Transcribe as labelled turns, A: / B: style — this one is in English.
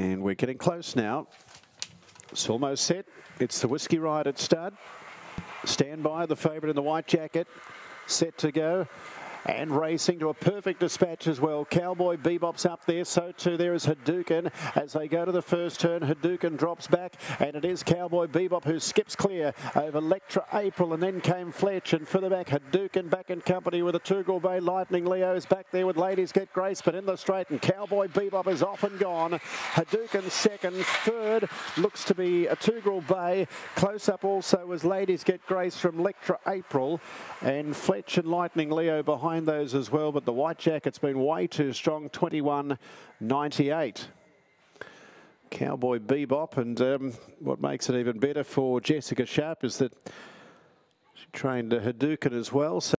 A: And we're getting close now. It's almost set. It's the Whiskey Ride at stud. Stand by, the favourite in the white jacket. Set to go. And racing to a perfect dispatch as well. Cowboy Bebop's up there. So too there is Hadouken. As they go to the first turn, Hadouken drops back. And it is Cowboy Bebop who skips clear over Electra April. And then came Fletch. And further back, Hadouken back in company with a Toogool Bay Lightning. Leo's back there with Ladies Get Grace. But in the straight, and Cowboy Bebop is off and gone. Hadouken second. Third looks to be a Toogool Bay. Close up also was Ladies Get Grace from Electra April. And Fletch and Lightning Leo behind behind those as well, but the white jacket's been way too strong, 21.98. Cowboy Bebop, and um, what makes it even better for Jessica Sharp is that she trained Hadouken as well. So